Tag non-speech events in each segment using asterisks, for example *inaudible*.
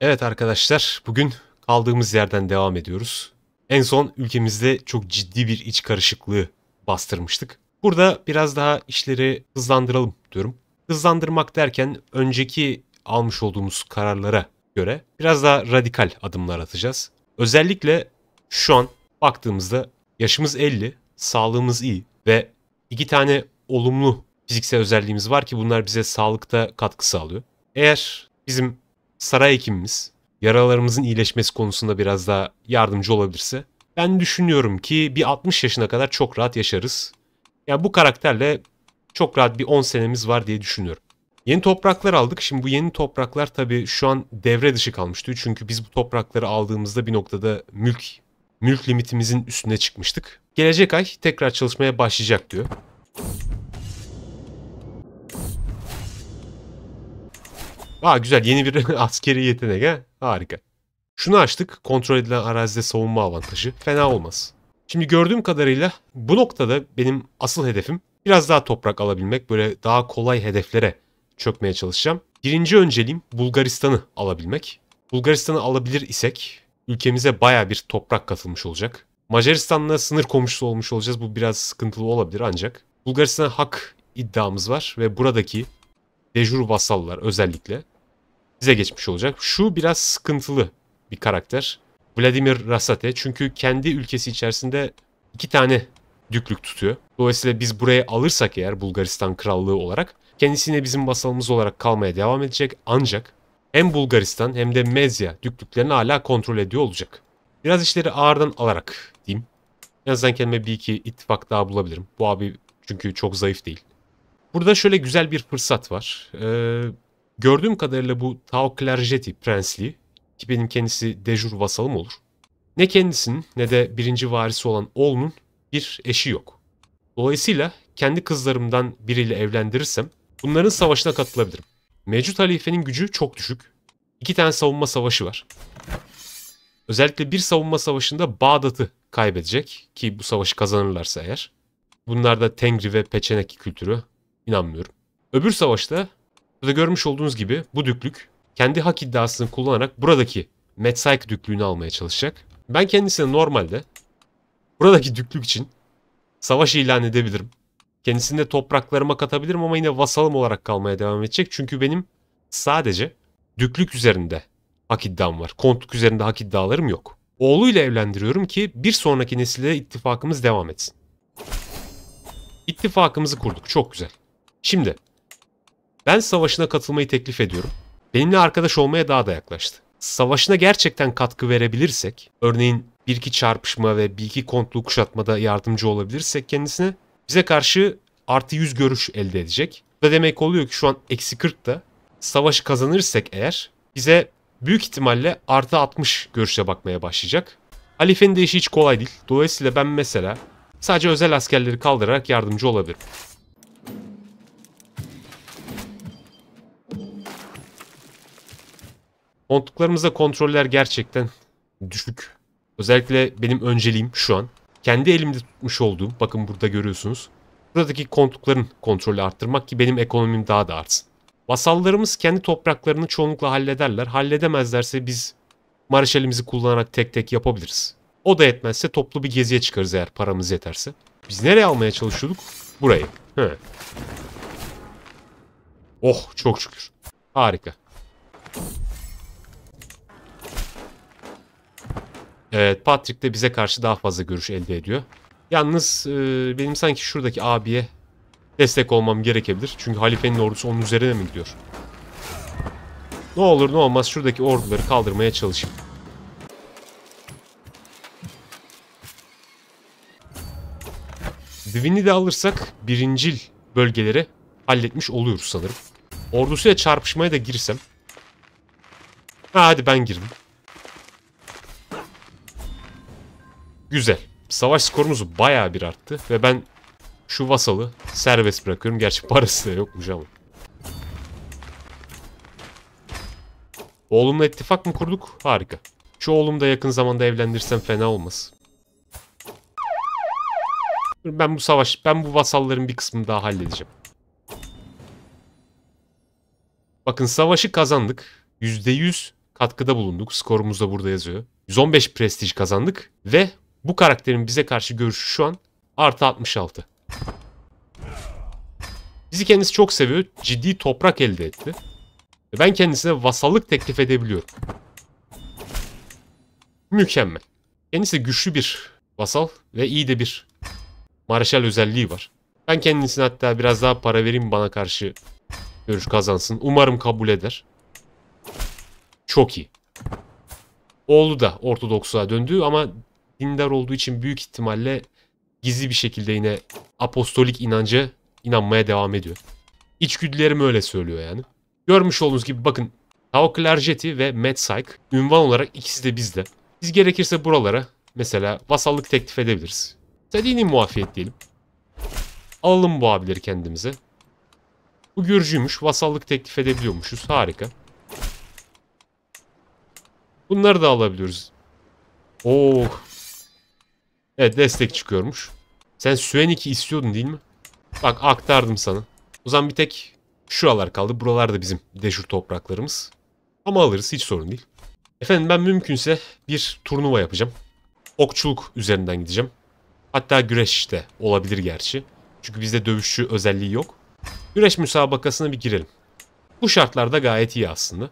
Evet arkadaşlar bugün kaldığımız yerden devam ediyoruz. En son ülkemizde çok ciddi bir iç karışıklığı bastırmıştık. Burada biraz daha işleri hızlandıralım diyorum. Hızlandırmak derken önceki almış olduğumuz kararlara göre biraz daha radikal adımlar atacağız. Özellikle şu an baktığımızda yaşımız 50, sağlığımız iyi ve iki tane olumlu fiziksel özelliğimiz var ki bunlar bize sağlıkta katkı sağlıyor. Eğer bizim saray hekimimiz yaralarımızın iyileşmesi konusunda biraz daha yardımcı olabilirse ben düşünüyorum ki bir 60 yaşına kadar çok rahat yaşarız. Yani bu karakterle çok rahat bir 10 senemiz var diye düşünüyorum. Yeni topraklar aldık. Şimdi bu yeni topraklar tabii şu an devre dışı kalmıştı. Çünkü biz bu toprakları aldığımızda bir noktada mülk mülk limitimizin üstüne çıkmıştık. Gelecek ay tekrar çalışmaya başlayacak diyor. Aa güzel yeni bir *laughs* askeri yetenek ha. Harika. Şunu açtık. Kontrol edilen arazide savunma avantajı. Fena olmaz. Şimdi gördüğüm kadarıyla bu noktada benim asıl hedefim biraz daha toprak alabilmek. Böyle daha kolay hedeflere çökmeye çalışacağım. Birinci önceliğim Bulgaristan'ı alabilmek. Bulgaristan'ı alabilir isek ülkemize baya bir toprak katılmış olacak. Macaristan'la sınır komşusu olmuş olacağız. Bu biraz sıkıntılı olabilir ancak. Bulgaristan'a hak iddiamız var ve buradaki dejur vasallar özellikle bize geçmiş olacak. Şu biraz sıkıntılı bir karakter. Vladimir Rasate çünkü kendi ülkesi içerisinde iki tane düklük tutuyor. Dolayısıyla biz buraya alırsak eğer Bulgaristan Krallığı olarak kendisine bizim vasalımız olarak kalmaya devam edecek ancak hem Bulgaristan hem de Mezya düklüklerini hala kontrol ediyor olacak. Biraz işleri ağırdan alarak diyeyim. En azından kendime bir iki ittifak daha bulabilirim. Bu abi çünkü çok zayıf değil. Burada şöyle güzel bir fırsat var. Ee, gördüğüm kadarıyla bu Tao Klerjeti prensliği ki benim kendisi dejur vasalım olur. Ne kendisinin ne de birinci varisi olan oğlunun bir eşi yok. Dolayısıyla kendi kızlarımdan biriyle evlendirirsem bunların savaşına katılabilirim. Mevcut halifenin gücü çok düşük. İki tane savunma savaşı var. Özellikle bir savunma savaşında Bağdat'ı kaybedecek ki bu savaşı kazanırlarsa eğer. Bunlar da Tengri ve Peçeneki kültürü inanmıyorum. Öbür savaşta burada görmüş olduğunuz gibi bu düklük kendi hak iddiasını kullanarak buradaki Metsaik düklüğünü almaya çalışacak. Ben kendisine normalde buradaki düklük için savaş ilan edebilirim. Kendisini de topraklarıma katabilirim ama yine vasalım olarak kalmaya devam edecek. Çünkü benim sadece düklük üzerinde hak iddiam var. Kontluk üzerinde hak iddialarım yok. Oğluyla evlendiriyorum ki bir sonraki nesille ittifakımız devam etsin. İttifakımızı kurduk. Çok güzel. Şimdi ben savaşına katılmayı teklif ediyorum. Benimle arkadaş olmaya daha da yaklaştı. Savaşına gerçekten katkı verebilirsek, örneğin bir iki çarpışma ve bir iki kontlu kuşatmada yardımcı olabilirsek kendisine bize karşı artı 100 görüş elde edecek. Bu da demek oluyor ki şu an eksi 40 da savaşı kazanırsak eğer bize büyük ihtimalle artı 60 görüşe bakmaya başlayacak. Halifenin de işi hiç kolay değil. Dolayısıyla ben mesela sadece özel askerleri kaldırarak yardımcı olabilirim. Kontluklarımızda kontroller gerçekten düşük. Özellikle benim önceliğim şu an kendi elimde tutmuş olduğum, bakın burada görüyorsunuz. Buradaki kontlukların kontrolü arttırmak ki benim ekonomim daha da artsın. Vasallarımız kendi topraklarını çoğunlukla hallederler. Halledemezlerse biz Mareşalimizi kullanarak tek tek yapabiliriz. O da yetmezse toplu bir geziye çıkarız eğer paramız yeterse. Biz nereye almaya çalışıyorduk? Burayı. He. Oh çok şükür. Harika. Evet Patrick de bize karşı daha fazla görüş elde ediyor. Yalnız e, benim sanki şuradaki abiye destek olmam gerekebilir. Çünkü halifenin ordusu onun üzerine mi gidiyor? Ne olur ne olmaz şuradaki orduları kaldırmaya çalışayım. Divin'i de alırsak birincil bölgeleri halletmiş oluyoruz sanırım. Ordusuyla çarpışmaya da girsem. Ha, hadi ben girdim. Güzel. Savaş skorumuz bayağı bir arttı ve ben şu vasalı serbest bırakıyorum. Gerçi parası da yokmuş ama. Oğlumla ittifak mı kurduk? Harika. Şu oğlum da yakın zamanda evlendirsem fena olmaz. Ben bu savaş, ben bu vasalların bir kısmını daha halledeceğim. Bakın savaşı kazandık. %100 katkıda bulunduk. Skorumuz da burada yazıyor. 115 prestij kazandık ve bu karakterin bize karşı görüşü şu an artı 66. Bizi kendisi çok seviyor. Ciddi toprak elde etti. Ben kendisine vasallık teklif edebiliyorum. Mükemmel. Kendisi güçlü bir vasal ve iyi de bir Mareşal özelliği var. Ben kendisine hatta biraz daha para vereyim bana karşı görüş kazansın. Umarım kabul eder. Çok iyi. Oğlu da Ortodoksluğa döndü ama dindar olduğu için büyük ihtimalle gizli bir şekilde yine apostolik inanca inanmaya devam ediyor. İçgüdülerim öyle söylüyor yani. Görmüş olduğunuz gibi bakın Tao Klarjeti ve Mad Psych ünvan olarak ikisi de bizde. Biz gerekirse buralara mesela vasallık teklif edebiliriz. Tedini muafiyet diyelim. Alalım bu abileri kendimize. Bu Gürcüymüş. Vasallık teklif edebiliyormuşuz. Harika. Bunları da alabiliyoruz. Oo. Evet destek çıkıyormuş. Sen Süenik'i istiyordun değil mi? Bak aktardım sana. O zaman bir tek şuralar kaldı. Buralar da bizim deşur topraklarımız. Ama alırız hiç sorun değil. Efendim ben mümkünse bir turnuva yapacağım. Okçuluk üzerinden gideceğim. Hatta güreş de olabilir gerçi. Çünkü bizde dövüşçü özelliği yok. Güreş müsabakasına bir girelim. Bu şartlarda gayet iyi aslında.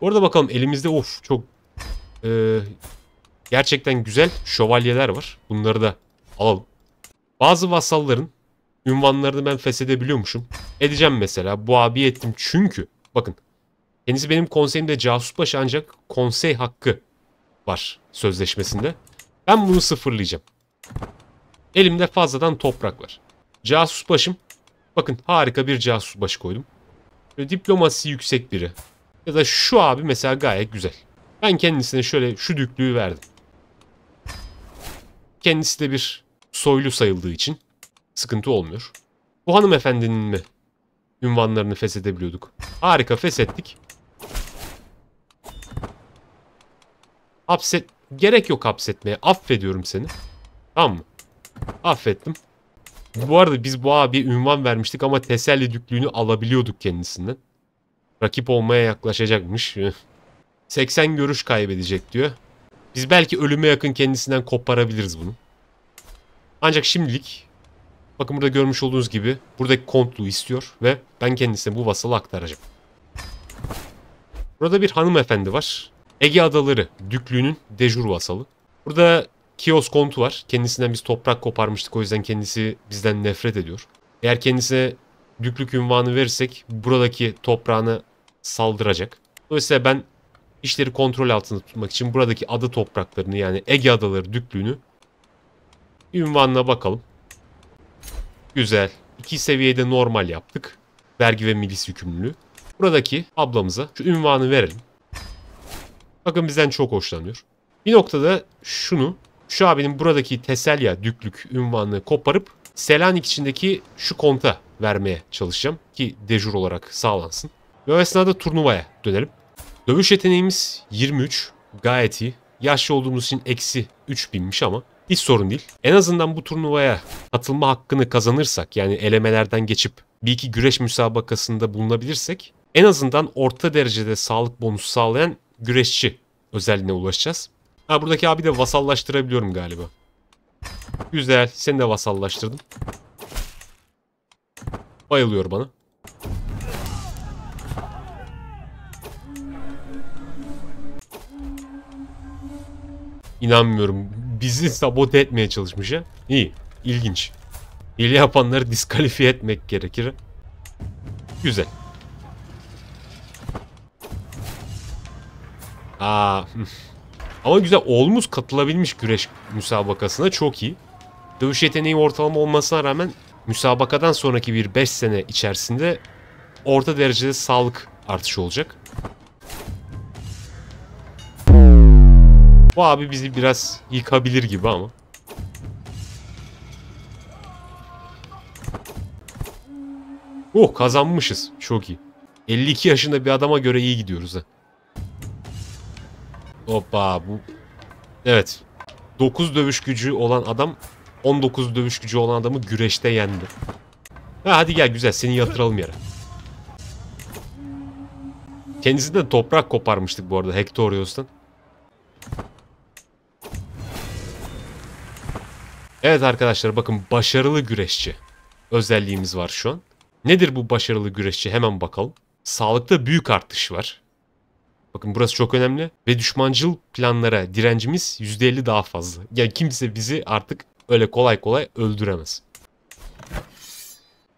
Orada bakalım elimizde of çok e, gerçekten güzel şövalyeler var. Bunları da alalım. Bazı vasalların ünvanlarını ben feshedebiliyormuşum. Edeceğim mesela. Bu abi ettim çünkü bakın kendisi benim konseyimde casus başı ancak konsey hakkı var sözleşmesinde. Ben bunu sıfırlayacağım. Elimde fazladan toprak var. Casus başım. Bakın harika bir casus başı koydum. Diplomasi yüksek biri. Ya da şu abi mesela gayet güzel. Ben kendisine şöyle şu düklüğü verdim. Kendisi de bir soylu sayıldığı için sıkıntı olmuyor. Bu hanımefendinin mi ünvanlarını feshedebiliyorduk? Harika feshettik. Hapset... Gerek yok hapsetmeye. Affediyorum seni. Tamam mı? Affettim. Bu arada biz bu abi ünvan vermiştik ama teselli düklüğünü alabiliyorduk kendisinden. Rakip olmaya yaklaşacakmış. *laughs* 80 görüş kaybedecek diyor. Biz belki ölüme yakın kendisinden koparabiliriz bunu. Ancak şimdilik bakın burada görmüş olduğunuz gibi buradaki kontluğu istiyor ve ben kendisine bu vasalı aktaracağım. Burada bir hanımefendi var. Ege Adaları Düklüğü'nün dejur vasalı. Burada Kios kontu var. Kendisinden biz toprak koparmıştık o yüzden kendisi bizden nefret ediyor. Eğer kendisine düklük ünvanı verirsek buradaki toprağını saldıracak. Dolayısıyla ben işleri kontrol altında tutmak için buradaki adı topraklarını yani Ege Adaları Düklüğü'nü ünvanına bakalım. Güzel. İki seviyede normal yaptık. Vergi ve milis yükümlülüğü. Buradaki ablamıza şu ünvanı verelim. Bakın bizden çok hoşlanıyor. Bir noktada şunu, şu abinin buradaki Teselya düklük ünvanını koparıp Selanik içindeki şu konta vermeye çalışacağım ki dejur olarak sağlansın. Ve o esnada turnuvaya dönelim. Dövüş yeteneğimiz 23. Gayet iyi. Yaşlı olduğumuz için eksi 3000'miş ama hiç sorun değil. En azından bu turnuvaya katılma hakkını kazanırsak yani elemelerden geçip bir iki güreş müsabakasında bulunabilirsek en azından orta derecede sağlık bonusu sağlayan güreşçi özelliğine ulaşacağız. Ha buradaki abi de vasallaştırabiliyorum galiba. Güzel. Seni de vasallaştırdım. Bayılıyor bana. İnanmıyorum. Bizi sabote etmeye çalışmış ha. İyi. İlginç. Hile yapanları diskalifiye etmek gerekir. Güzel. Aa, ama güzel olmuz katılabilmiş güreş müsabakasına çok iyi. Dövüş yeteneği ortalama olmasına rağmen müsabakadan sonraki bir 5 sene içerisinde orta derecede sağlık artışı olacak. Bu abi bizi biraz yıkabilir gibi ama. Oh kazanmışız. Çok iyi. 52 yaşında bir adama göre iyi gidiyoruz ha. Hoppa bu. Evet. 9 dövüş gücü olan adam 19 dövüş gücü olan adamı güreşte yendi. Ha, hadi gel güzel seni yatıralım yere. Kendisinden toprak koparmıştık bu arada Hectorios'tan. Evet arkadaşlar bakın başarılı güreşçi özelliğimiz var şu an. Nedir bu başarılı güreşçi hemen bakalım. Sağlıkta büyük artış var. Bakın burası çok önemli. Ve düşmancıl planlara direncimiz %50 daha fazla. Yani kimse bizi artık öyle kolay kolay öldüremez.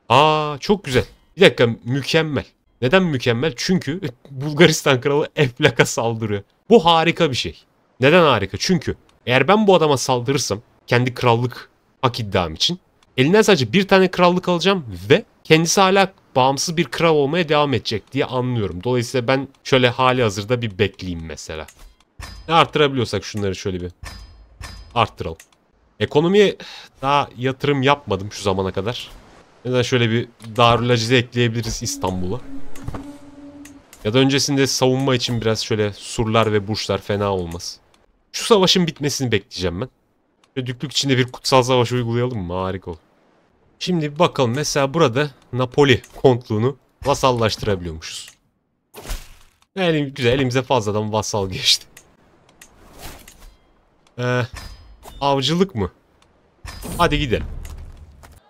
Aa çok güzel. Bir dakika mükemmel. Neden mükemmel? Çünkü *laughs* Bulgaristan kralı Eflak'a saldırıyor. Bu harika bir şey. Neden harika? Çünkü eğer ben bu adama saldırırsam kendi krallık hak iddiam için elinden sadece bir tane krallık alacağım ve kendisi hala bağımsız bir kral olmaya devam edecek diye anlıyorum. Dolayısıyla ben şöyle hali hazırda bir bekleyeyim mesela. Ne arttırabiliyorsak şunları şöyle bir arttıralım. Ekonomiye daha yatırım yapmadım şu zamana kadar. Neden şöyle bir Darül Azize ekleyebiliriz İstanbul'a. Ya da öncesinde savunma için biraz şöyle surlar ve burçlar fena olmaz. Şu savaşın bitmesini bekleyeceğim ben. Ve düklük içinde bir kutsal savaş uygulayalım mı? Harika olur. Şimdi bir bakalım. Mesela burada Napoli kontluğunu vasallaştırabiliyormuşuz. Yani güzel elimize fazladan vasal geçti. Ee, avcılık mı? Hadi gidelim.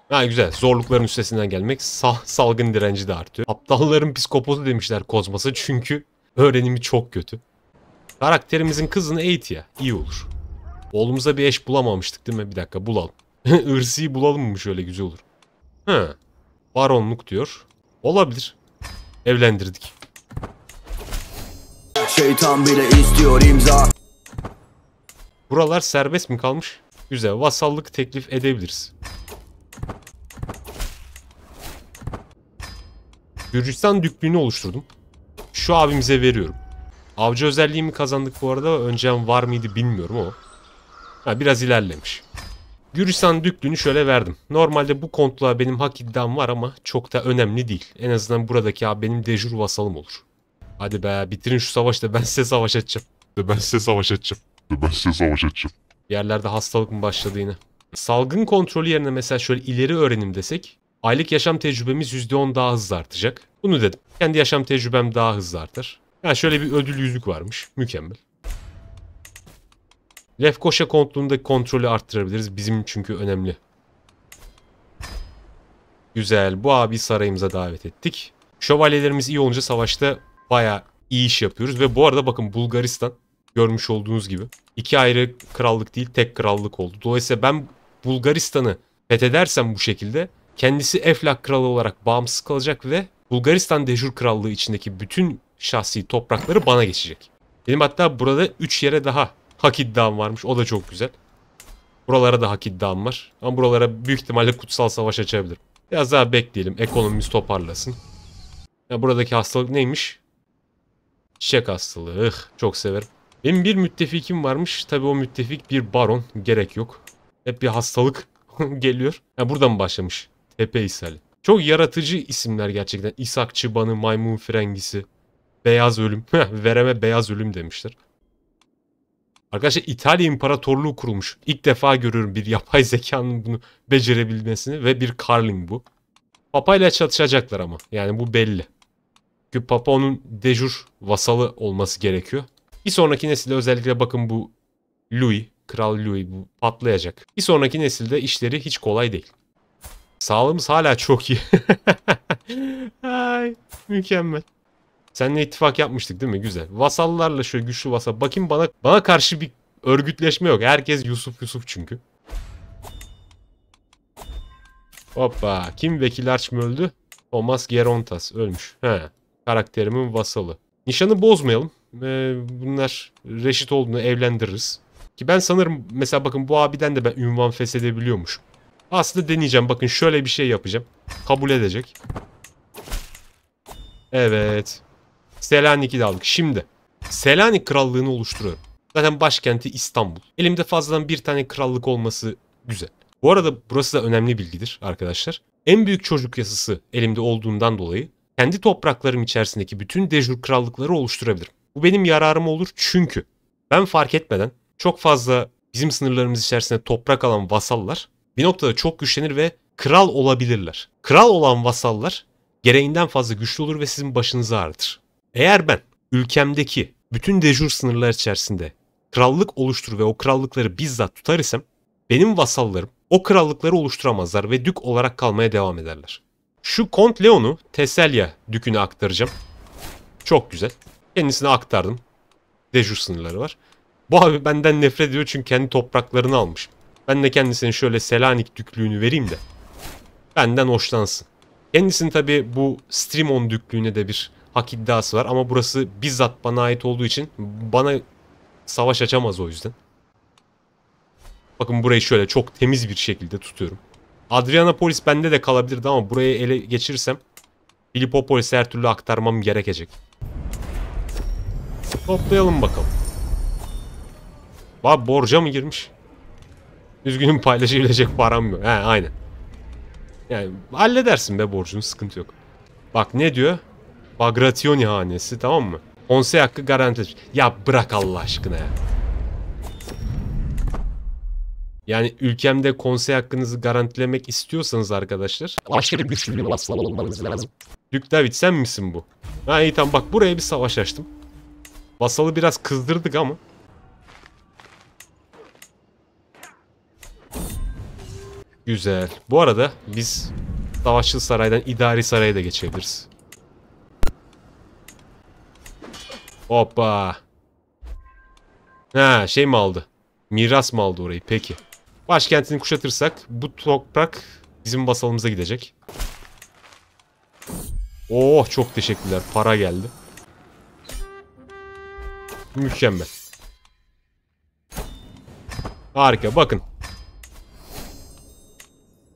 Ha güzel. Zorlukların üstesinden gelmek. Sal salgın direnci de artıyor. Aptalların psikopozu demişler Kozmas'a çünkü öğrenimi çok kötü. Karakterimizin kızını eğit ya. İyi olur. Oğlumuza bir eş bulamamıştık değil mi? Bir dakika bulalım. *laughs* Irsi'yi bulalım mı şöyle güzel olur. Ha. Baronluk diyor. Olabilir. Evlendirdik. Şeytan bile istiyor imza Buralar serbest mi kalmış? Güzel. Vasallık teklif edebiliriz. Gürcistan düklüğünü oluşturdum. Şu abimize veriyorum. Avcı özelliğimi kazandık bu arada. Önceden var mıydı bilmiyorum ama. Ha, biraz ilerlemiş. Gürcistan düklüğünü şöyle verdim. Normalde bu kontluğa benim hak iddiam var ama çok da önemli değil. En azından buradaki abi benim dejur vasalım olur. Hadi be bitirin şu savaşta ben size savaş açacağım. Ben size savaş açacağım. Ben size savaş açacağım. Yerlerde hastalık mı başladı yine? Salgın kontrolü yerine mesela şöyle ileri öğrenim desek aylık yaşam tecrübemiz %10 daha hızlı artacak. Bunu dedim. Kendi yaşam tecrübem daha hızlı artar. Yani şöyle bir ödül yüzük varmış. Mükemmel. Lefkoşa kontluğundaki kontrolü arttırabiliriz. Bizim çünkü önemli. Güzel. Bu abi sarayımıza davet ettik. Şövalyelerimiz iyi olunca savaşta baya iyi iş yapıyoruz. Ve bu arada bakın Bulgaristan görmüş olduğunuz gibi iki ayrı krallık değil tek krallık oldu. Dolayısıyla ben Bulgaristan'ı fethedersem bu şekilde kendisi Eflak kralı olarak bağımsız kalacak ve Bulgaristan Dejur Krallığı içindeki bütün şahsi toprakları bana geçecek. Benim hatta burada 3 yere daha hak iddiam varmış. O da çok güzel. Buralara da hak iddiam var. Ama buralara büyük ihtimalle kutsal savaş açabilirim. Biraz daha bekleyelim. Ekonomimiz toparlasın. Ya buradaki hastalık neymiş? Çiçek hastalığı. Ih, çok severim. Benim bir müttefikim varmış. Tabi o müttefik bir baron. Gerek yok. Hep bir hastalık *laughs* geliyor. Ha, buradan başlamış. Tepe ishali. Çok yaratıcı isimler gerçekten. İshak çıbanı, maymun frengisi, beyaz ölüm. *laughs* Vereme beyaz ölüm demişler. Arkadaşlar İtalya İmparatorluğu kurulmuş. İlk defa görüyorum bir yapay zekanın bunu becerebilmesini ve bir Carlin bu. Papa ile çatışacaklar ama. Yani bu belli. Çünkü Papa onun dejur vasalı olması gerekiyor. Bir sonraki nesilde özellikle bakın bu Louis, Kral Louis bu patlayacak. Bir sonraki nesilde işleri hiç kolay değil. Sağlığımız hala çok iyi. *laughs* Ay, mükemmel. Seninle ittifak yapmıştık değil mi? Güzel. Vasallarla şöyle güçlü vasal. Bakayım bana bana karşı bir örgütleşme yok. Herkes Yusuf Yusuf çünkü. Hoppa. Kim Vekil Arç mı öldü? Thomas Gerontas ölmüş. He. Karakterimin vasalı. Nişanı bozmayalım. Ee, bunlar reşit olduğunu evlendiririz. Ki ben sanırım mesela bakın bu abiden de ben ünvan feshedebiliyormuşum. Aslında deneyeceğim. Bakın şöyle bir şey yapacağım. Kabul edecek. Evet. Selanik'i de aldık. Şimdi Selanik krallığını oluşturuyorum. Zaten başkenti İstanbul. Elimde fazladan bir tane krallık olması güzel. Bu arada burası da önemli bilgidir arkadaşlar. En büyük çocuk yasası elimde olduğundan dolayı kendi topraklarım içerisindeki bütün dejur krallıkları oluşturabilirim. Bu benim yararım olur çünkü ben fark etmeden çok fazla bizim sınırlarımız içerisinde toprak alan vasallar bir noktada çok güçlenir ve kral olabilirler. Kral olan vasallar gereğinden fazla güçlü olur ve sizin başınızı ağrıtır. Eğer ben ülkemdeki bütün dejur sınırlar içerisinde krallık oluştur ve o krallıkları bizzat tutar isem benim vasallarım o krallıkları oluşturamazlar ve dük olarak kalmaya devam ederler. Şu Kont Leon'u Teselya düküne aktaracağım. Çok güzel. Kendisine aktardım. Dejur sınırları var. Bu abi benden nefret ediyor çünkü kendi topraklarını almış. Ben de kendisine şöyle Selanik düklüğünü vereyim de benden hoşlansın. Kendisinin tabi bu Strimon düklüğüne de bir hak iddiası var ama burası bizzat bana ait olduğu için bana savaş açamaz o yüzden. Bakın burayı şöyle çok temiz bir şekilde tutuyorum. Adrianapolis bende de kalabilirdi ama burayı ele geçirirsem Filipopolis'e her türlü aktarmam gerekecek. Toplayalım bakalım. Bak borca mı girmiş? Üzgünüm paylaşabilecek param yok. He aynen. Yani halledersin be borcunu sıkıntı yok. Bak ne diyor? Bagrationi hanesi tamam mı? Konsey hakkı garanti. Ya bırak Allah aşkına ya. Yani ülkemde konsey hakkınızı garantilemek istiyorsanız arkadaşlar. Aşırı güçlü bir vasal olmanız lazım. Dük David sen misin bu? Ha iyi tamam bak buraya bir savaş açtım. Vasalı biraz kızdırdık ama. Güzel. Bu arada biz Savaşçı Saray'dan İdari Saray'a da geçebiliriz. Hoppa. Ha şey mi aldı? Miras mı aldı orayı? Peki. Başkentini kuşatırsak bu toprak bizim vasalımıza gidecek. Oh çok teşekkürler. Para geldi. Mükemmel. Harika bakın.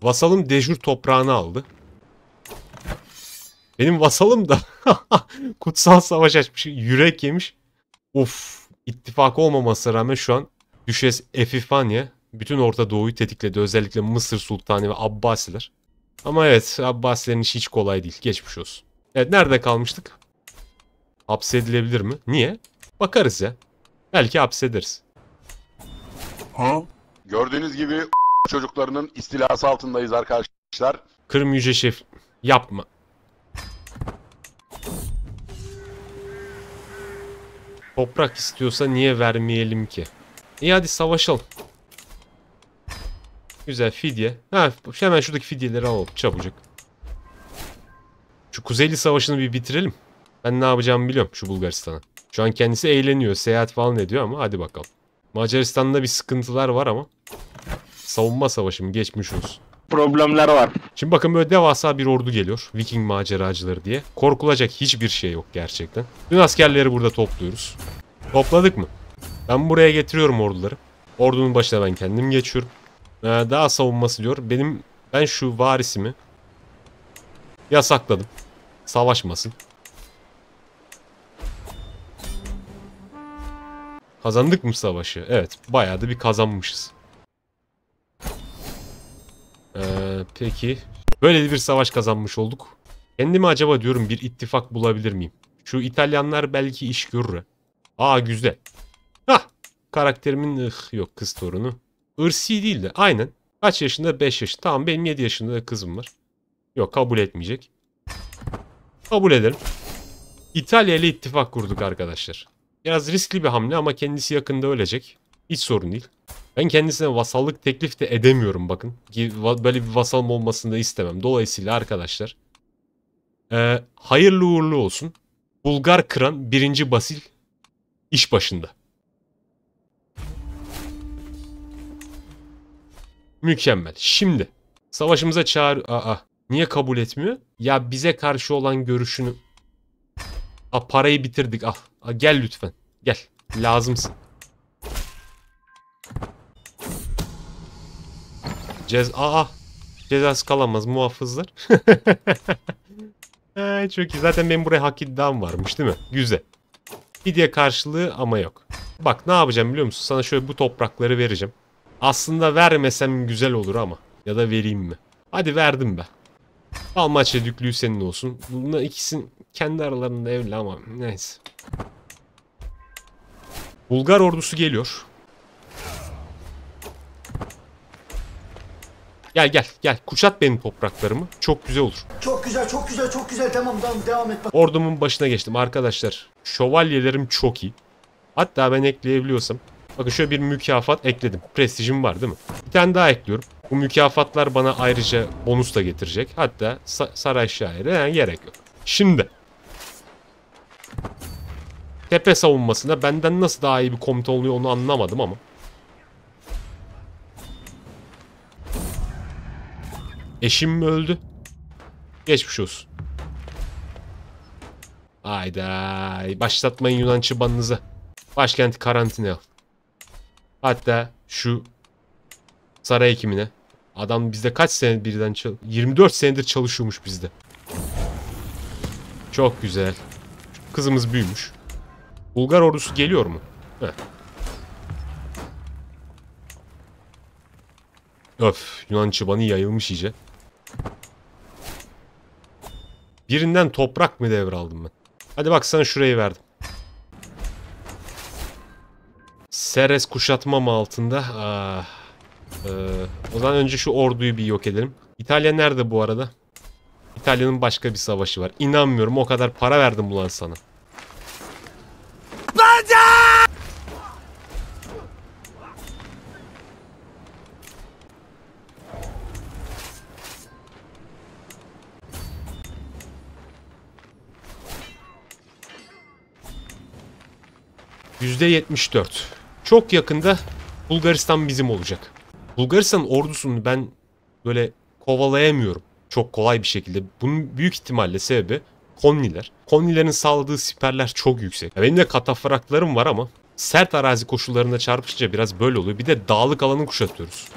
Vasalım dejur toprağını aldı. Benim vasalım da *laughs* kutsal savaş açmış. Yürek yemiş. Uf. ittifak olmamasına rağmen şu an Düşes Epifania bütün Orta Doğu'yu tetikledi. Özellikle Mısır Sultanı ve Abbasiler. Ama evet Abbasilerin işi hiç kolay değil. Geçmiş olsun. Evet nerede kalmıştık? Hapsedilebilir mi? Niye? Bakarız ya. Belki hapsederiz. Gördüğünüz gibi çocuklarının istilası altındayız arkadaşlar. Kırım Yüce Şef yapma. Toprak istiyorsa niye vermeyelim ki? İyi hadi savaşalım. Güzel fidye. Ha hemen şuradaki fidyeleri alalım çabucak. Şu Kuzeyli Savaşı'nı bir bitirelim. Ben ne yapacağımı biliyorum şu Bulgaristan'a. Şu an kendisi eğleniyor, seyahat falan ediyor ama hadi bakalım. Macaristan'da bir sıkıntılar var ama savunma savaşı mı geçmiş olsun. Problemler var. Şimdi bakın böyle devasa bir ordu geliyor. Viking maceracıları diye. Korkulacak hiçbir şey yok gerçekten. Dün askerleri burada topluyoruz. Topladık mı? Ben buraya getiriyorum orduları. Ordunun başına ben kendim geçiyorum. Ee, daha savunması diyor. Benim ben şu varisimi yasakladım. Savaşmasın. Kazandık mı savaşı? Evet. Bayağı da bir kazanmışız. Peki. Böyle bir savaş kazanmış olduk. Kendime acaba diyorum bir ittifak bulabilir miyim? Şu İtalyanlar belki iş görür. Aa güzel. Hah. Karakterimin ıh, yok kız torunu. Irsi değil de aynen. Kaç yaşında? 5 yaşında. Tamam benim 7 yaşında da kızım var. Yok kabul etmeyecek. Kabul edelim. İtalya ile ittifak kurduk arkadaşlar. Biraz riskli bir hamle ama kendisi yakında ölecek. Hiç sorun değil. Ben kendisine vasallık teklif de edemiyorum bakın. Böyle bir vasalım olmasını da istemem. Dolayısıyla arkadaşlar. E, hayırlı uğurlu olsun. Bulgar Kıran 1. Basil iş başında. Mükemmel. Şimdi savaşımıza çağır... Aa, niye kabul etmiyor? Ya bize karşı olan görüşünü... Aa, parayı bitirdik. Ah, gel lütfen. Gel. Lazımsın. Cez Aa, cezası kalamaz muhafızlar. *laughs* Ay, çok iyi. Zaten benim buraya hak iddiam varmış değil mi? Güzel. Fidye karşılığı ama yok. Bak ne yapacağım biliyor musun? Sana şöyle bu toprakları vereceğim. Aslında vermesem güzel olur ama. Ya da vereyim mi? Hadi verdim be. Almaçya düklüğü senin olsun. Bunlar ikisinin kendi aralarında evli ama neyse. Bulgar ordusu geliyor. Gel gel gel kuşat benim topraklarımı. Çok güzel olur. Çok güzel, çok güzel, çok güzel. Tamam, tamam. Devam et. Bak. Ordumun başına geçtim arkadaşlar. Şövalyelerim çok iyi. Hatta ben ekleyebiliyorsam. Bakın şöyle bir mükafat ekledim. Prestijim var değil mi? Bir tane daha ekliyorum. Bu mükafatlar bana ayrıca bonus da getirecek. Hatta sa- saray şairi yani gerek yok. Şimdi. Tepe savunmasında benden nasıl daha iyi bir komutan oluyor onu anlamadım ama. Eşim mi öldü? Geçmiş olsun. Hayda. Başlatmayın Yunan çıbanınızı. Başkenti karantinaya al. Hatta şu saray hekimine. Adam bizde kaç sene birden çal 24 senedir çalışıyormuş bizde. Çok güzel. Kızımız büyümüş. Bulgar ordusu geliyor mu? Heh. Öf Yunan çıbanı yayılmış iyice. Birinden toprak mı devraldım ben? Hadi bak sana şurayı verdim. Seres kuşatmam altında. Ah. Ee, o zaman önce şu orduyu bir yok edelim. İtalya nerede bu arada? İtalya'nın başka bir savaşı var. İnanmıyorum o kadar para verdim ulan sana. %74. Çok yakında Bulgaristan bizim olacak. Bulgaristan ordusunu ben böyle kovalayamıyorum. Çok kolay bir şekilde. Bunun büyük ihtimalle sebebi Konniler. Konnilerin sağladığı siperler çok yüksek. Ya Benim de katafraklarım var ama sert arazi koşullarında çarpışınca biraz böyle oluyor. Bir de dağlık alanı kuşatıyoruz.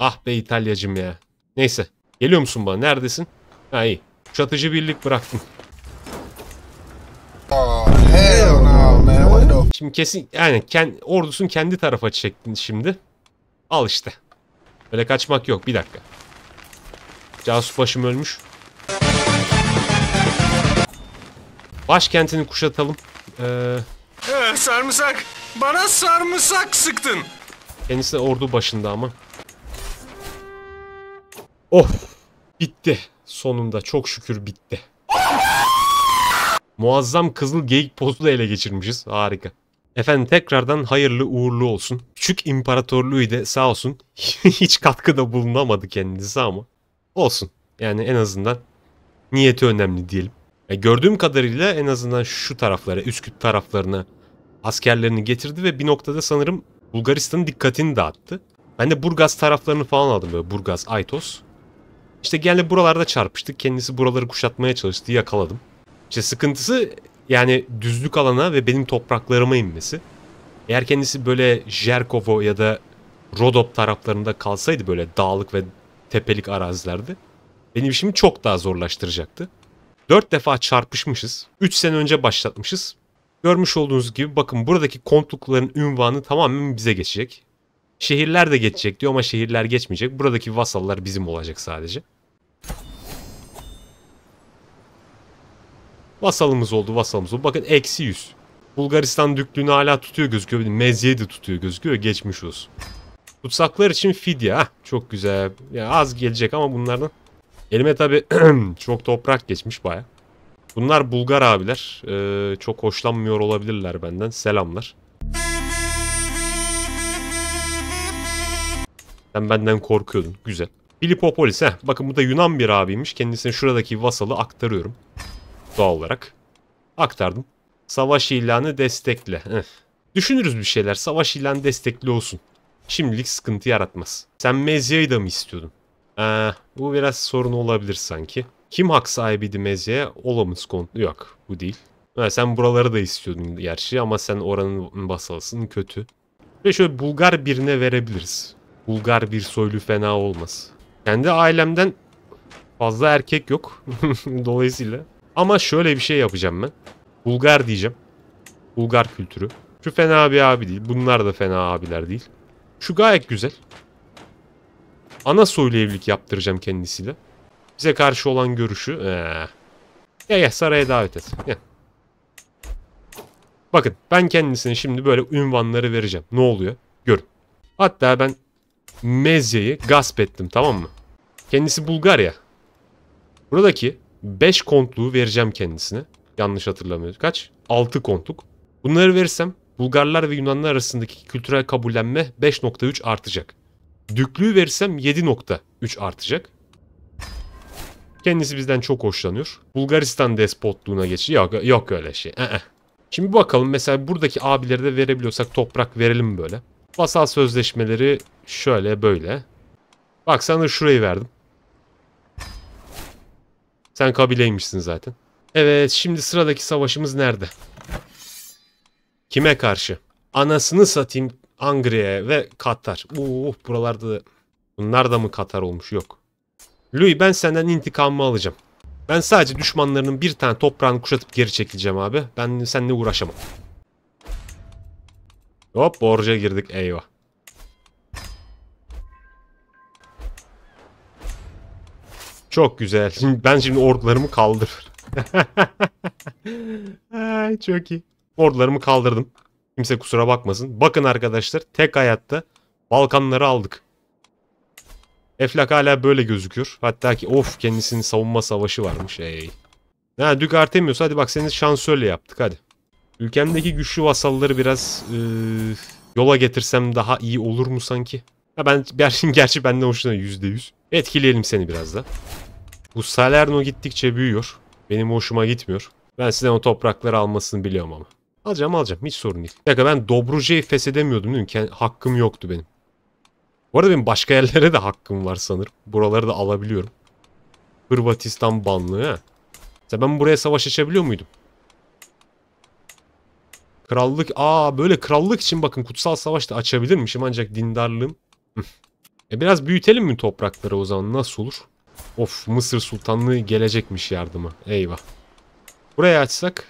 Ah be İtalyacım ya. Neyse. Geliyor musun bana? Neredesin? Ha iyi. Kuşatıcı birlik bıraktım. Şimdi kesin yani kend, ordusun kendi tarafa çektin şimdi. Al işte. Öyle kaçmak yok. Bir dakika. Casus başım ölmüş. Başkentini kuşatalım. Ee, Ee, sarımsak. Bana sarımsak sıktın. kendisi ordu başında ama. Oh! Bitti. Sonunda çok şükür bitti. Muazzam kızıl geyik da ele geçirmişiz. Harika. Efendim tekrardan hayırlı uğurlu olsun. Küçük imparatorluğu da sağ olsun *laughs* hiç katkıda bulunamadı kendisi ama olsun. Yani en azından niyeti önemli diyelim. E, gördüğüm kadarıyla en azından şu taraflara, Üsküp taraflarına askerlerini getirdi ve bir noktada sanırım Bulgaristan'ın dikkatini dağıttı. Ben de Burgaz taraflarını falan aldım böyle Burgaz, Aytos. İşte geldi buralarda çarpıştık. Kendisi buraları kuşatmaya çalıştı, yakaladım. İşte sıkıntısı yani düzlük alana ve benim topraklarıma inmesi. Eğer kendisi böyle Jerkovo ya da Rodop taraflarında kalsaydı böyle dağlık ve tepelik arazilerde benim işimi çok daha zorlaştıracaktı. Dört defa çarpışmışız. Üç sene önce başlatmışız. Görmüş olduğunuz gibi bakın buradaki kontlukların ünvanı tamamen bize geçecek. Şehirler de geçecek diyor ama şehirler geçmeyecek. Buradaki vasallar bizim olacak sadece. Vasalımız oldu vasalımız oldu. Bakın eksi 100. Bulgaristan düklüğünü hala tutuyor gözüküyor. Mezyeyi de tutuyor gözüküyor. Geçmiş olsun. Tutsaklar için fidye. Hah, çok güzel. Ya az gelecek ama bunlardan. Elime tabi *clears throat* çok toprak geçmiş baya. Bunlar Bulgar abiler. Ee, çok hoşlanmıyor olabilirler benden. Selamlar. Sen benden korkuyordun. Güzel. Filipopolis. Heh, bakın bu da Yunan bir abiymiş. Kendisine şuradaki vasalı aktarıyorum. Doğal olarak. Aktardım. Savaş ilanı destekle. Heh. Düşünürüz bir şeyler. Savaş ilanı destekli olsun. Şimdilik sıkıntı yaratmaz. Sen Mezya'yı da mı istiyordun? Ee, bu biraz sorun olabilir sanki. Kim hak sahibiydi Mezya'ya? Olamız konu. Yok bu değil. Ha, sen buraları da istiyordun gerçi ama sen oranın basalısın kötü. Ve şöyle Bulgar birine verebiliriz. Bulgar bir soylu fena olmaz. Kendi ailemden fazla erkek yok. *laughs* Dolayısıyla. Ama şöyle bir şey yapacağım ben. Bulgar diyeceğim. Bulgar kültürü. Şu fena bir abi değil. Bunlar da fena abiler değil. Şu gayet güzel. Ana soylu evlilik yaptıracağım kendisiyle. Bize karşı olan görüşü. Ee. Gel gel saraya davet et. Gel. Bakın ben kendisine şimdi böyle ünvanları vereceğim. Ne oluyor? Görün. Hatta ben Mezya'yı gasp ettim tamam mı? Kendisi Bulgarya. Buradaki 5 kontluğu vereceğim kendisine. Yanlış hatırlamıyorum. Kaç? 6 kontluk. Bunları verirsem Bulgarlar ve Yunanlar arasındaki kültürel kabullenme 5.3 artacak. Düklüğü verirsem 7.3 artacak. Kendisi bizden çok hoşlanıyor. Bulgaristan despotluğuna geçiyor. Yok, yok öyle şey. Ee. Şimdi bakalım mesela buradaki abileri de verebiliyorsak toprak verelim böyle. Vasal sözleşmeleri şöyle böyle. Bak sana şurayı verdim. Sen kabileymişsin zaten. Evet şimdi sıradaki savaşımız nerede? Kime karşı? Anasını satayım Angriye ve Katar. Uh buralarda da... Bunlar da mı Katar olmuş? Yok. Louis ben senden intikamımı alacağım. Ben sadece düşmanlarının bir tane toprağını kuşatıp geri çekileceğim abi. Ben seninle uğraşamam. Hop borca girdik eyvah. Çok güzel. Şimdi *laughs* ben şimdi ordularımı kaldır. *laughs* Ay çok iyi. Ordularımı kaldırdım. Kimse kusura bakmasın. Bakın arkadaşlar tek hayatta Balkanları aldık. Eflak hala böyle gözüküyor. Hatta ki of kendisinin savunma savaşı varmış. Ey. Ha Dük Artemios hadi bak seni şansölye yaptık hadi. Ülkemdeki güçlü vasalları biraz eee, yola getirsem daha iyi olur mu sanki? Ha ben *laughs* gerçi, benden hoşlanıyor yüzde yüz. Etkileyelim seni biraz da. Bu Salerno gittikçe büyüyor. Benim hoşuma gitmiyor. Ben sizden o toprakları almasını biliyorum ama. Alacağım alacağım hiç sorun değil. Bir dakika ben Dobruja'yı feshedemiyordum değil mi? Hakkım yoktu benim. Bu arada benim başka yerlere de hakkım var sanırım. Buraları da alabiliyorum. Hırvatistan banlığı ha. Ben buraya savaş açabiliyor muydum? Krallık, aa böyle krallık için bakın kutsal savaş da açabilirmişim ancak dindarlığım. *laughs* e biraz büyütelim mi toprakları o zaman nasıl olur? Of Mısır Sultanlığı gelecekmiş yardıma. Eyvah. Buraya açsak.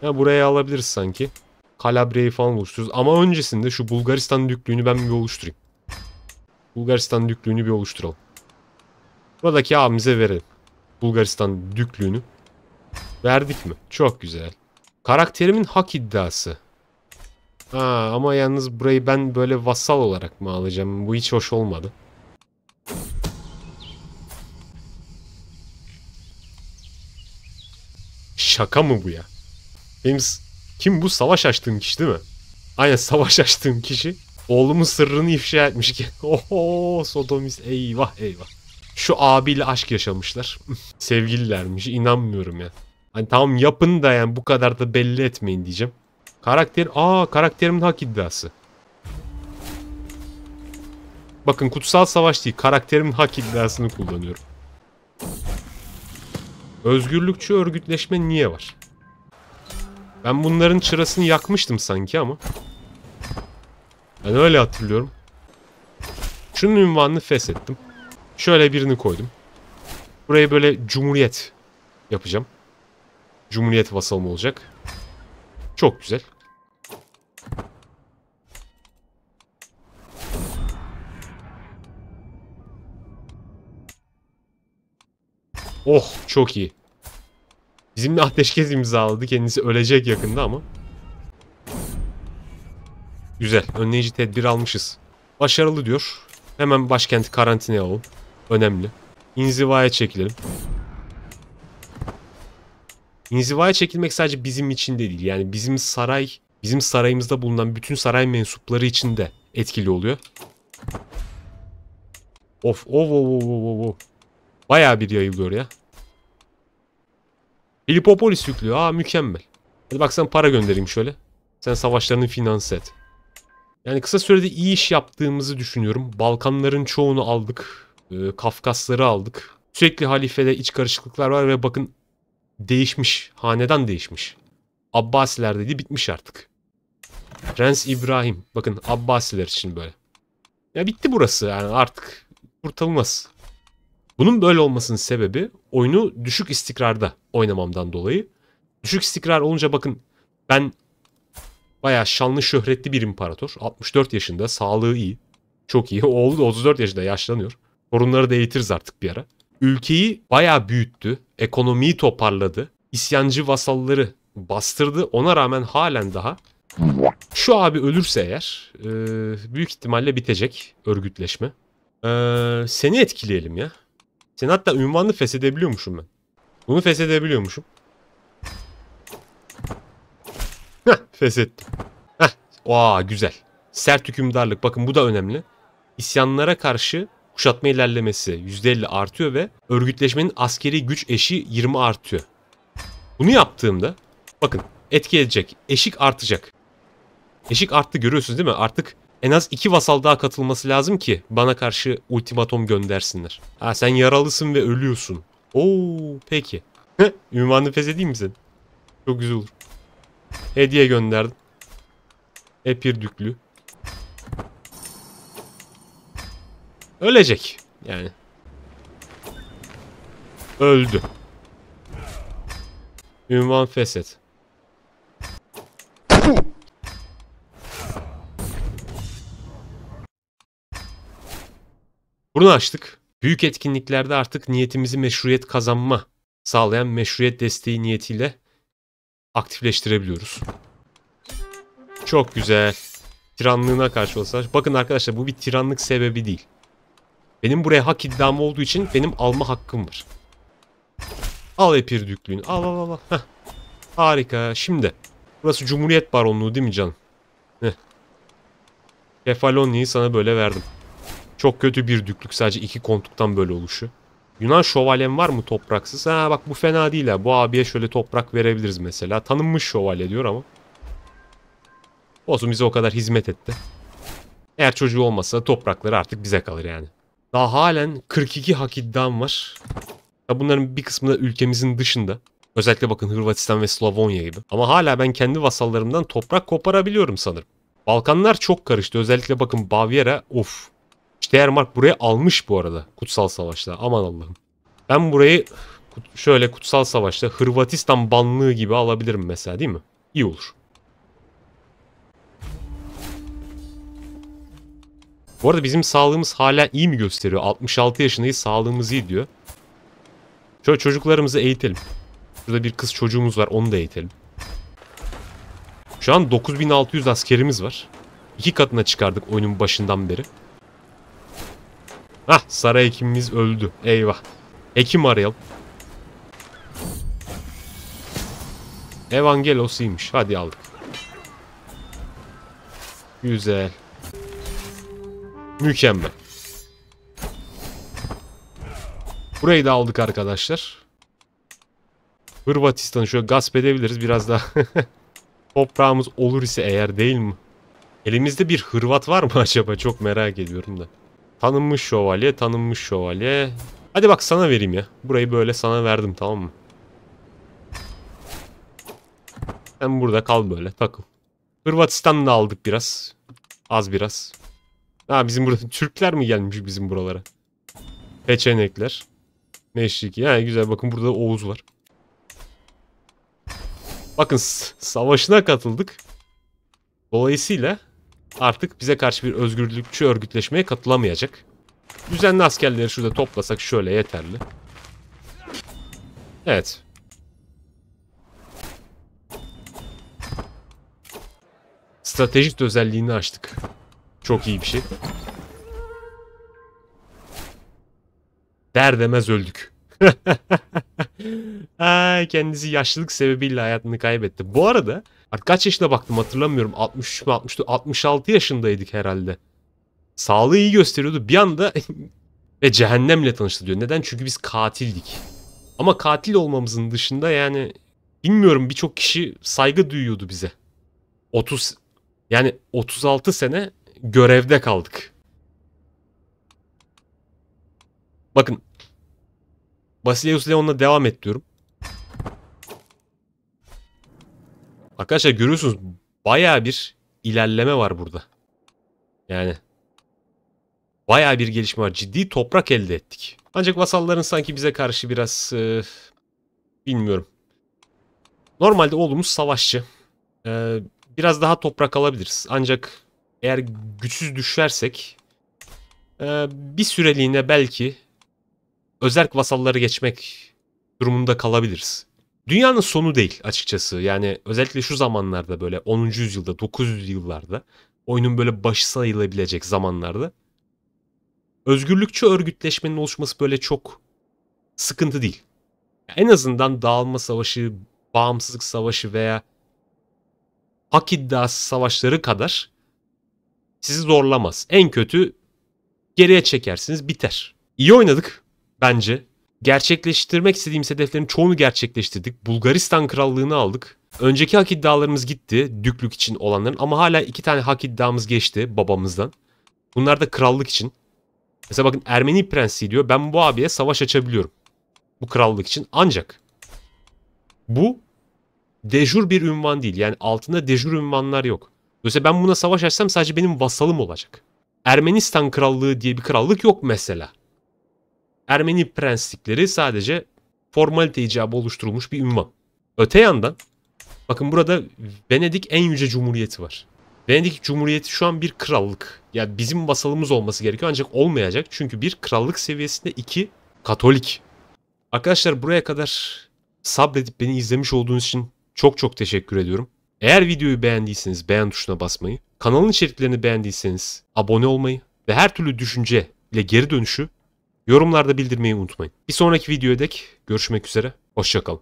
Ha buraya alabiliriz sanki. Kalabria'yı falan oluştururuz. Ama öncesinde şu Bulgaristan düklüğünü ben bir oluşturayım. Bulgaristan düklüğünü bir oluşturalım. Buradaki abimize verelim. Bulgaristan düklüğünü. Verdik mi? Çok güzel. Karakterimin hak iddiası. Ha, ama yalnız burayı ben böyle vassal olarak mı alacağım? Bu hiç hoş olmadı. Şaka mı bu ya? Benim kim bu savaş açtığım kişi değil mi? Aynen savaş *laughs* açtığım kişi. Oğlumun sırrını ifşa etmiş ki. *laughs* Oho sodomist eyvah eyvah. Şu abiyle aşk yaşamışlar. *laughs* Sevgililermiş inanmıyorum ya. Hani tamam yapın da yani bu kadar da belli etmeyin diyeceğim. Karakter, aa karakterimin hak iddiası. Bakın kutsal savaş değil karakterimin hak iddiasını kullanıyorum. Özgürlükçü örgütleşme niye var? Ben bunların çırasını yakmıştım sanki ama. Ben öyle hatırlıyorum. Şunun ünvanını feshettim. Şöyle birini koydum. Buraya böyle cumhuriyet yapacağım. Cumhuriyet vasalım olacak. Çok güzel. Oh çok iyi. Bizimle ateşkes imzaladı. Kendisi ölecek yakında ama. Güzel. Önleyici tedbir almışız. Başarılı diyor. Hemen başkenti karantinaya alalım. Önemli. İnzivaya çekilelim. İnzivaya çekilmek sadece bizim için de değil. Yani bizim saray, bizim sarayımızda bulunan bütün saray mensupları için de etkili oluyor. Of, of, of, of, of, of. Bayağı bir yayılıyor ya. Filipopolis yüklüyor. Aa mükemmel. Hadi bak sen para göndereyim şöyle. Sen savaşlarını finanse et. Yani kısa sürede iyi iş yaptığımızı düşünüyorum. Balkanların çoğunu aldık. Ee, Kafkasları aldık. Sürekli halifede iç karışıklıklar var ve bakın değişmiş. Hanedan değişmiş. Abbasiler dedi bitmiş artık. Prens İbrahim. Bakın Abbasiler için böyle. Ya bitti burası yani artık kurtulmaz. Bunun böyle olmasının sebebi oyunu düşük istikrarda oynamamdan dolayı. Düşük istikrar olunca bakın ben bayağı şanlı şöhretli bir imparator. 64 yaşında sağlığı iyi. Çok iyi. *laughs* Oğlu da 34 yaşında yaşlanıyor. Torunları da eğitiriz artık bir ara. Ülkeyi bayağı büyüttü. Ekonomiyi toparladı. İsyancı vasalları bastırdı. Ona rağmen halen daha şu abi ölürse eğer e, büyük ihtimalle bitecek örgütleşme. Ee, seni etkileyelim ya. Sen hatta ünvanını feshedebiliyormuşum ben. Bunu feshedebiliyormuşum. Heh, feshettim. Heh, oha güzel. Sert hükümdarlık. Bakın bu da önemli. İsyanlara karşı kuşatma ilerlemesi %50 artıyor ve örgütleşmenin askeri güç eşi 20 artıyor. Bunu yaptığımda bakın etki edecek. Eşik artacak. Eşik arttı görüyorsunuz değil mi? Artık en az iki vasal daha katılması lazım ki bana karşı ultimatom göndersinler. Ha sen yaralısın ve ölüyorsun. Oo peki. Ünvanını feshedeyim mi sen? Çok güzel olur. Hediye gönderdim. Epir düklü. Ölecek yani. Öldü. Ünvan feshet. Bunu açtık. Büyük etkinliklerde artık niyetimizi meşruiyet kazanma sağlayan meşruiyet desteği niyetiyle aktifleştirebiliyoruz. Çok güzel. Tiranlığına karşı olsa. Bakın arkadaşlar bu bir tiranlık sebebi değil. Benim buraya hak iddiam olduğu için benim alma hakkım var. Al Epir Düklüğünü. Al al al. al. Heh. Harika. Şimdi. Burası Cumhuriyet Baronluğu değil mi canım? Heh. Kefalonya'yı sana böyle verdim. Çok kötü bir düklük. Sadece iki kontuktan böyle oluşu. Yunan şövalyem var mı topraksız? Ha bak bu fena değil ha. Bu abiye şöyle toprak verebiliriz mesela. Tanınmış şövalye diyor ama. Olsun bize o kadar hizmet etti. Eğer çocuğu olmasa toprakları artık bize kalır yani. Daha halen 42 hak iddiam var. Ya bunların bir kısmı da ülkemizin dışında. Özellikle bakın Hırvatistan ve Slavonya gibi. Ama hala ben kendi vasallarımdan toprak koparabiliyorum sanırım. Balkanlar çok karıştı. Özellikle bakın Bavyera of. Steiermark buraya almış bu arada kutsal savaşta. Aman Allah'ım. Ben burayı şöyle kutsal savaşta Hırvatistan banlığı gibi alabilirim mesela değil mi? İyi olur. Bu arada bizim sağlığımız hala iyi mi gösteriyor? 66 yaşındayız sağlığımız iyi diyor. Şöyle çocuklarımızı eğitelim. Şurada bir kız çocuğumuz var onu da eğitelim. Şu an 9600 askerimiz var. İki katına çıkardık oyunun başından beri. Hah saray hekimimiz öldü. Eyvah. Hekim arayalım. Evangelos'uymuş. Hadi aldık. Güzel. Mükemmel. Burayı da aldık arkadaşlar. Hırvatistan'ı şöyle gasp edebiliriz. Biraz daha *laughs* toprağımız olur ise eğer değil mi? Elimizde bir Hırvat var mı *laughs* acaba? Çok merak ediyorum da. Tanınmış şövalye, tanınmış şövalye. Hadi bak sana vereyim ya. Burayı böyle sana verdim tamam mı? Sen burada kal böyle takıl. Hırvatistan'da aldık biraz. Az biraz. Ha bizim burada *laughs* Türkler mi gelmiş bizim buralara? Peçenekler. Meşriki. Yani güzel bakın burada Oğuz var. Bakın savaşına katıldık. Dolayısıyla artık bize karşı bir özgürlükçü örgütleşmeye katılamayacak. Düzenli askerleri şurada toplasak şöyle yeterli. Evet. Stratejik özelliğini açtık. Çok iyi bir şey. Der demez öldük. *laughs* Ay, kendisi yaşlılık sebebiyle hayatını kaybetti. Bu arada artık kaç yaşına baktım hatırlamıyorum. 63 mi 64 66 yaşındaydık herhalde. Sağlığı iyi gösteriyordu. Bir anda *laughs* ve cehennemle tanıştı diyor. Neden? Çünkü biz katildik. Ama katil olmamızın dışında yani bilmiyorum birçok kişi saygı duyuyordu bize. 30 yani 36 sene görevde kaldık. Bakın. Basileus Leon'la devam et diyorum. Arkadaşlar görüyorsunuz baya bir ilerleme var burada. Yani baya bir gelişme var. Ciddi toprak elde ettik. Ancak vasalların sanki bize karşı biraz e, bilmiyorum. Normalde oğlumuz savaşçı. E, biraz daha toprak alabiliriz. Ancak eğer güçsüz düşersek e, bir süreliğine belki özerk vasalları geçmek durumunda kalabiliriz. Dünyanın sonu değil açıkçası. Yani özellikle şu zamanlarda böyle 10. yüzyılda 900 yıllarda oyunun böyle başı sayılabilecek zamanlarda özgürlükçü örgütleşmenin oluşması böyle çok sıkıntı değil. En azından dağılma savaşı, bağımsızlık savaşı veya hak iddiası savaşları kadar sizi zorlamaz. En kötü geriye çekersiniz biter. İyi oynadık bence. Gerçekleştirmek istediğimiz hedeflerin çoğunu gerçekleştirdik. Bulgaristan krallığını aldık. Önceki hak iddialarımız gitti. Düklük için olanların ama hala iki tane hak iddiamız geçti babamızdan. Bunlar da krallık için. Mesela bakın Ermeni prensi diyor. Ben bu abiye savaş açabiliyorum. Bu krallık için. Ancak bu dejur bir ünvan değil. Yani altında dejur ünvanlar yok. Dolayısıyla ben buna savaş açsam sadece benim vasalım olacak. Ermenistan krallığı diye bir krallık yok mesela. Ermeni prenslikleri sadece formalite icabı oluşturulmuş bir ünvan. Öte yandan bakın burada Venedik en yüce cumhuriyeti var. Venedik Cumhuriyeti şu an bir krallık. Yani bizim vasalımız olması gerekiyor ancak olmayacak. Çünkü bir krallık seviyesinde iki Katolik. Arkadaşlar buraya kadar sabredip beni izlemiş olduğunuz için çok çok teşekkür ediyorum. Eğer videoyu beğendiyseniz beğen tuşuna basmayı, kanalın içeriklerini beğendiyseniz abone olmayı ve her türlü düşünce ile geri dönüşü yorumlarda bildirmeyi unutmayın. Bir sonraki videoya dek görüşmek üzere, hoşçakalın.